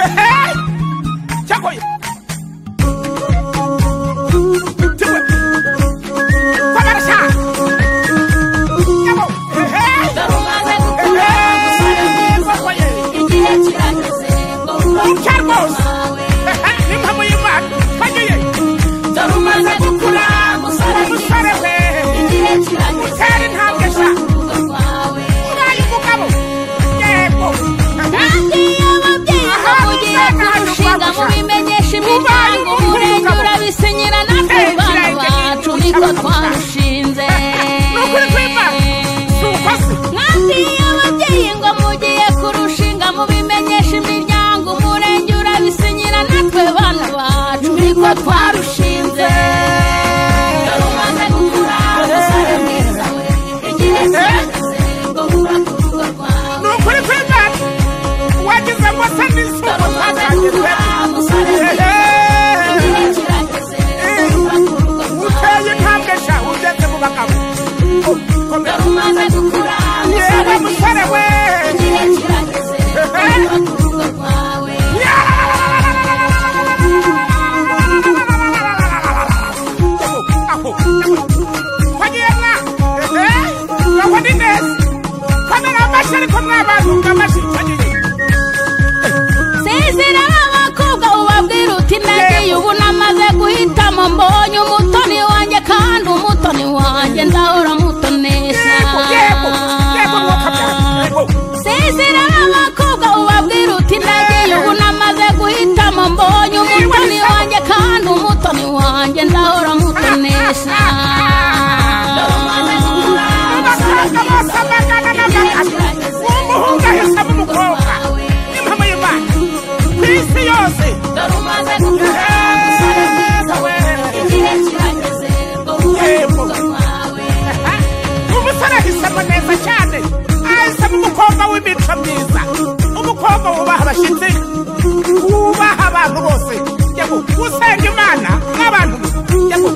诶嘿加快一 mashariko mwabaruka mashikanini sezera w'imico myiza umukobwa wubaha abashyitsi wubaha abantu bose yego usenga imana n'abantu yego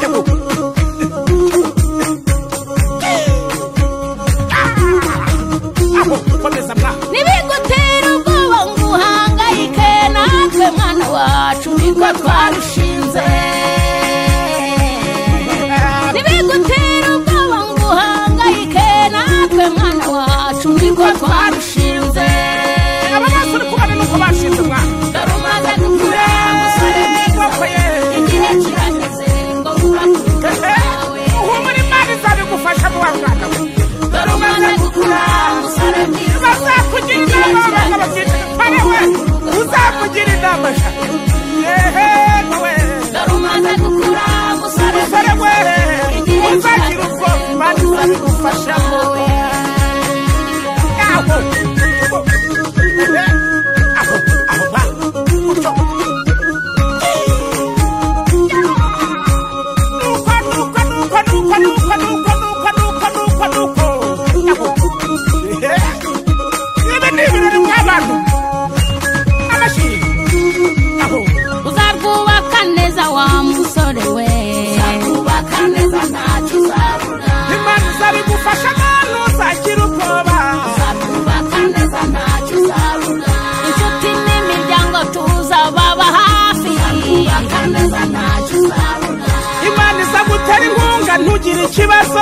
yego aho komeza mwa ntibigutera ubwoba ngo uhangayike natwe mwana wacu niko twarusha twabushinze aba bose uri kubona ni uko bashinze ntugire ikibazo.